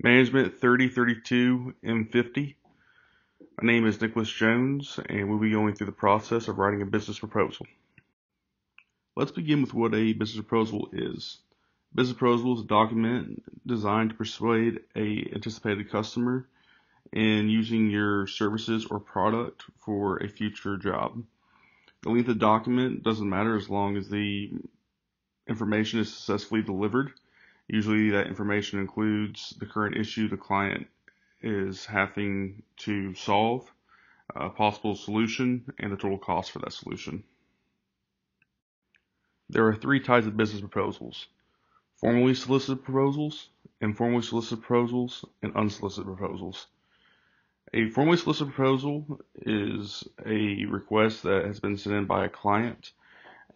Management 3032 M50. My name is Nicholas Jones, and we'll be going through the process of writing a business proposal. Let's begin with what a business proposal is. A Business proposal is a document designed to persuade a anticipated customer in using your services or product for a future job. The length of the document doesn't matter as long as the information is successfully delivered. Usually that information includes the current issue the client is having to solve, a possible solution, and the total cost for that solution. There are three types of business proposals. Formally solicited proposals, informally solicited proposals, and unsolicited proposals. A formally solicited proposal is a request that has been sent in by a client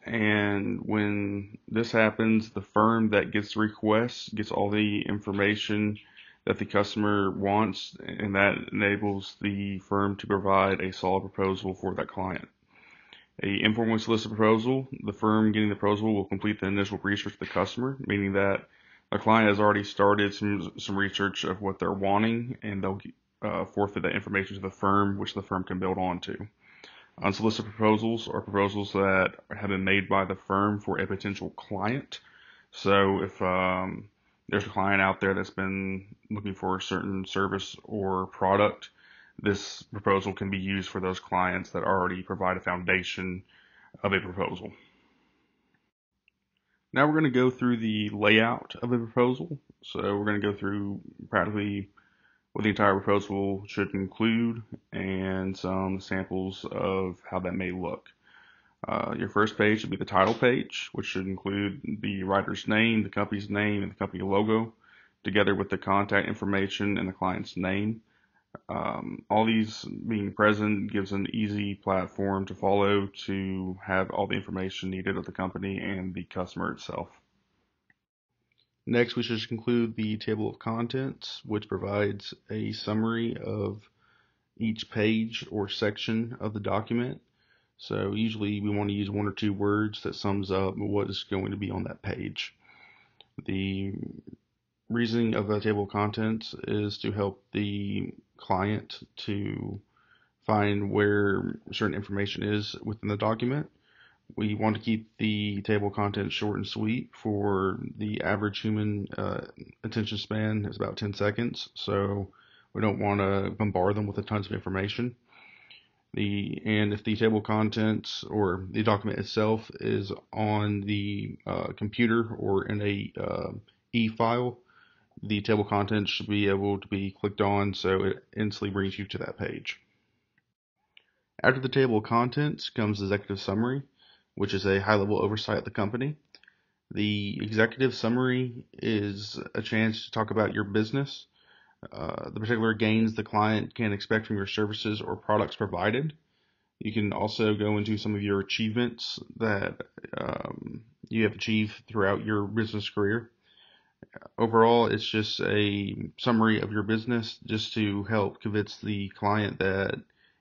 and when this happens, the firm that gets the request gets all the information that the customer wants, and that enables the firm to provide a solid proposal for that client. A informal solicited proposal, the firm getting the proposal will complete the initial research of the customer, meaning that the client has already started some some research of what they're wanting, and they'll uh, forfeit that information to the firm, which the firm can build onto. Unsolicited proposals are proposals that have been made by the firm for a potential client. So if um, there's a client out there that's been looking for a certain service or product, this proposal can be used for those clients that already provide a foundation of a proposal. Now we're going to go through the layout of a proposal. So we're going to go through practically what the entire proposal should include and some samples of how that may look. Uh, your first page should be the title page, which should include the writer's name, the company's name, and the company logo, together with the contact information and the client's name. Um, all these being present gives an easy platform to follow to have all the information needed of the company and the customer itself. Next, we should include the table of contents, which provides a summary of each page or section of the document. So usually we want to use one or two words that sums up what is going to be on that page. The reasoning of a table of contents is to help the client to find where certain information is within the document we want to keep the table content short and sweet for the average human uh, attention span is about 10 seconds. So we don't want to bombard them with a tons of information. The and if the table contents or the document itself is on the uh, computer or in a uh, e file the table contents should be able to be clicked on so it instantly brings you to that page. After the table of contents comes the executive summary which is a high level oversight of the company. The executive summary is a chance to talk about your business, uh, the particular gains the client can expect from your services or products provided. You can also go into some of your achievements that um, you have achieved throughout your business career. Overall, it's just a summary of your business just to help convince the client that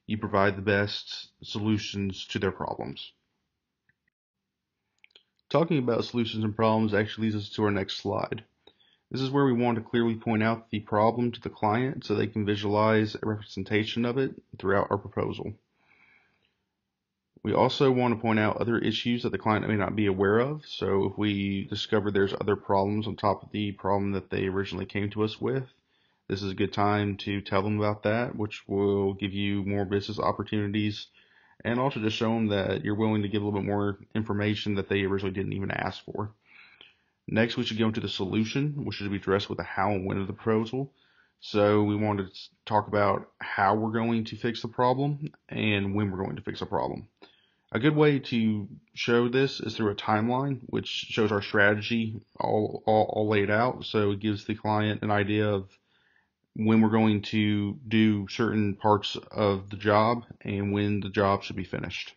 you provide the best solutions to their problems. Talking about solutions and problems actually leads us to our next slide. This is where we want to clearly point out the problem to the client so they can visualize a representation of it throughout our proposal. We also want to point out other issues that the client may not be aware of. So if we discover there's other problems on top of the problem that they originally came to us with, this is a good time to tell them about that, which will give you more business opportunities and also just show them that you're willing to give a little bit more information that they originally didn't even ask for. Next, we should go into the solution, which should be addressed with the how and when of the proposal. So we want to talk about how we're going to fix the problem and when we're going to fix the problem. A good way to show this is through a timeline, which shows our strategy all, all, all laid out. So it gives the client an idea of when we're going to do certain parts of the job and when the job should be finished.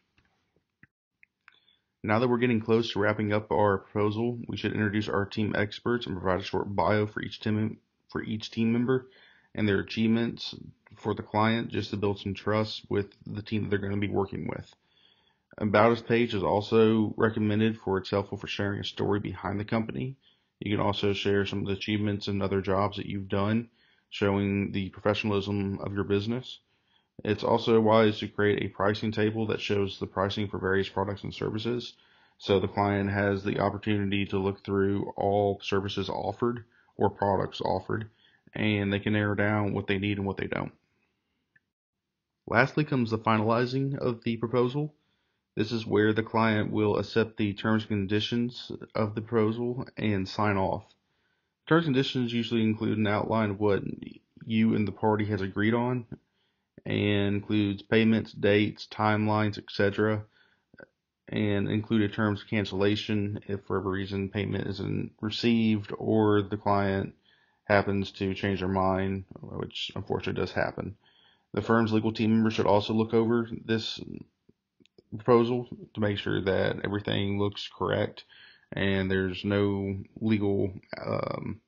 Now that we're getting close to wrapping up our proposal, we should introduce our team experts and provide a short bio for each team for each team member and their achievements for the client just to build some trust with the team that they're going to be working with. About us page is also recommended for it's helpful for sharing a story behind the company You can also share some of the achievements and other jobs that you've done, showing the professionalism of your business. It's also wise to create a pricing table that shows the pricing for various products and services. So the client has the opportunity to look through all services offered or products offered, and they can narrow down what they need and what they don't. Lastly comes the finalizing of the proposal. This is where the client will accept the terms and conditions of the proposal and sign off. Terms and conditions usually include an outline of what you and the party has agreed on and includes payments, dates, timelines, etc. and included terms of cancellation if for whatever reason payment isn't received or the client happens to change their mind, which unfortunately does happen. The firm's legal team members should also look over this proposal to make sure that everything looks correct and there's no legal um,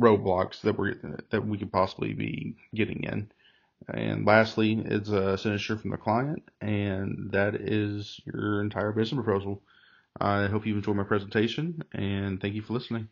roadblocks that we that we could possibly be getting in. And lastly, it's a signature from the client, and that is your entire business proposal. I hope you enjoyed my presentation, and thank you for listening.